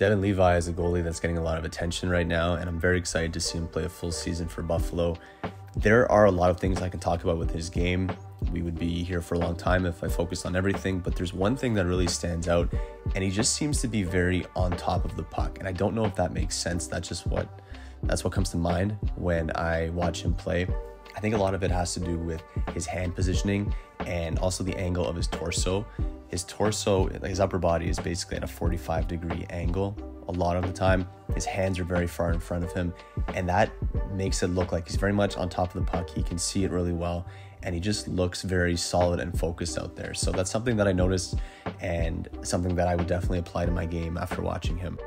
Devon Levi is a goalie that's getting a lot of attention right now, and I'm very excited to see him play a full season for Buffalo. There are a lot of things I can talk about with his game. We would be here for a long time if I focused on everything, but there's one thing that really stands out, and he just seems to be very on top of the puck. And I don't know if that makes sense. That's just what that's what comes to mind when I watch him play. I think a lot of it has to do with his hand positioning and also the angle of his torso. His torso, his upper body is basically at a 45 degree angle a lot of the time. His hands are very far in front of him, and that makes it look like he's very much on top of the puck. He can see it really well, and he just looks very solid and focused out there. So that's something that I noticed and something that I would definitely apply to my game after watching him.